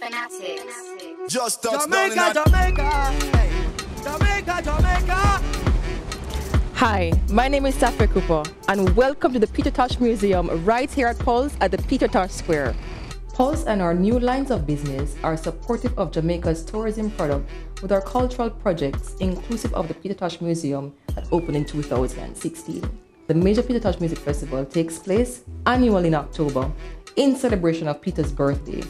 Fanatics. Just touch Jamaica, down. Jamaica, hey. Jamaica, Jamaica. Hi, my name is Safia Cooper, and welcome to the Peter Tosh Museum right here at Pulse at the Peter Tosh Square. Pulse and our new lines of business are supportive of Jamaica's tourism product with our cultural projects, inclusive of the Peter Tosh Museum that opened in 2016. The major Peter Tosh Music Festival takes place annually in October in celebration of Peter's birthday.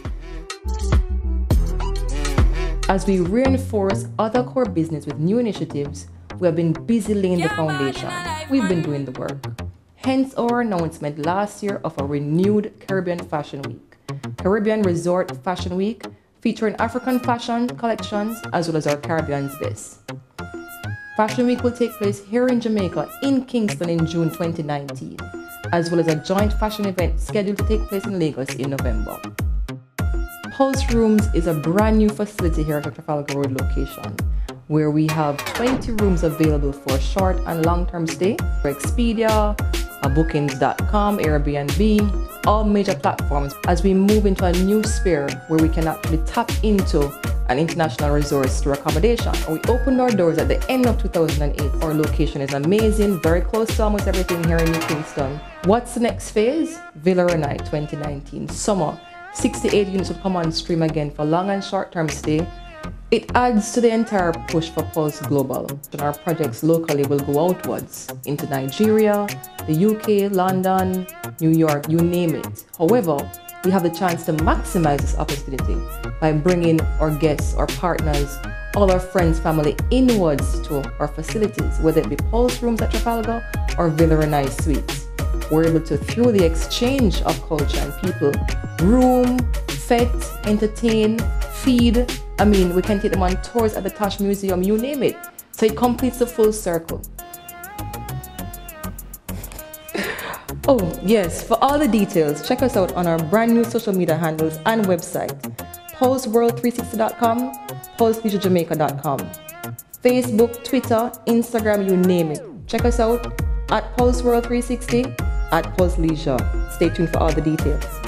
As we reinforce other core business with new initiatives, we have been busy laying the foundation. We've been doing the work. Hence our announcement last year of a renewed Caribbean Fashion Week. Caribbean Resort Fashion Week featuring African fashion collections as well as our Caribbean's best. Fashion Week will take place here in Jamaica in Kingston in June 2019, as well as a joint fashion event scheduled to take place in Lagos in November. Pulse Rooms is a brand new facility here at the Trafalgar Road location where we have 20 rooms available for short and long-term stay for Expedia, bookings.com, Airbnb, all major platforms as we move into a new sphere where we can actually tap into an international resource through accommodation. We opened our doors at the end of 2008. Our location is amazing, very close to almost everything here in New Kingston. What's the next phase? Villa Ronai 2019, summer. 68 units will come on stream again for long and short term stay. It adds to the entire push for Pulse Global. Our projects locally will go outwards into Nigeria, the UK, London, New York, you name it. However, we have the chance to maximize this opportunity by bringing our guests, our partners, all our friends, family inwards to our facilities, whether it be Pulse Rooms at Trafalgar or Villa Ronai Suites. We're able to, through the exchange of culture and people, room, fet, entertain, feed. I mean, we can take them on tours at the Tosh Museum, you name it. So it completes the full circle. Oh, yes, for all the details, check us out on our brand new social media handles and website pulseworld360.com, pulseleisureJamaica.com, Facebook, Twitter, Instagram, you name it. Check us out at pulseworld360 at Pulse Leisure. Stay tuned for all the details.